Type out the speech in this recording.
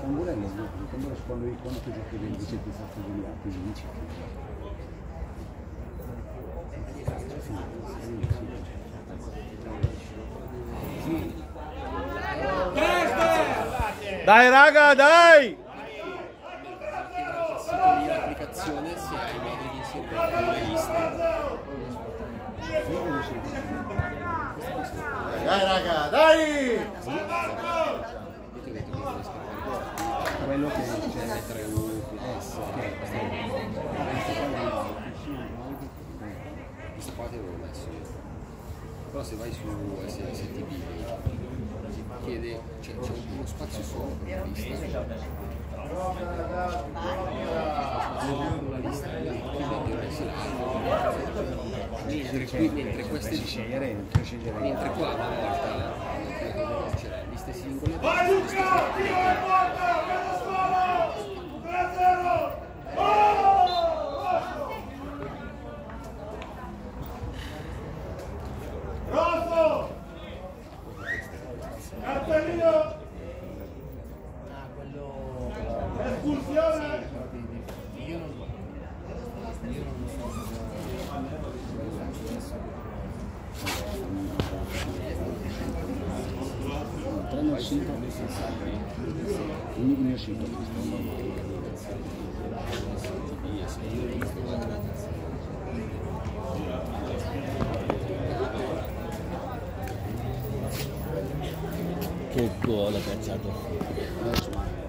tamburello, Dai raga, dai! Applicazione si ha i modo di inserire le liste. Dai raga, dai! Io ti ho detto che devi scaricare Quello che c'è. le 3 U, S, questa qua te l'avevo messo io. Però se vai su STB chiede, c'è, c'è uno spazio solo per la lista. La lista ti mette un slide. Mentre, qui, mentre queste Puoi scegliere, puoi scegliere. mentre qua una volta c'è le liste singole le liste Tre nel sito, un nel sito. Che gol ha cacciato.